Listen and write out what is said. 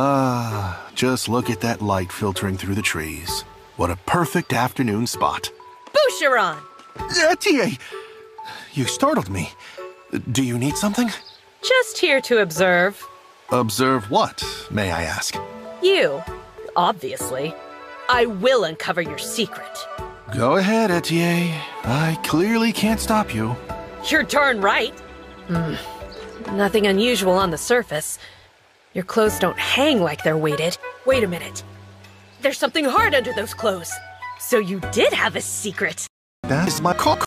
Ah, just look at that light filtering through the trees. What a perfect afternoon spot. Boucheron! Etie! You startled me. Do you need something? Just here to observe. Observe what, may I ask? You, obviously. I will uncover your secret. Go ahead, Etie. I clearly can't stop you. You're darn right. Hmm. Nothing unusual on the surface. Your clothes don't hang like they're weighted. Wait a minute. There's something hard under those clothes. So you did have a secret. That is my cock.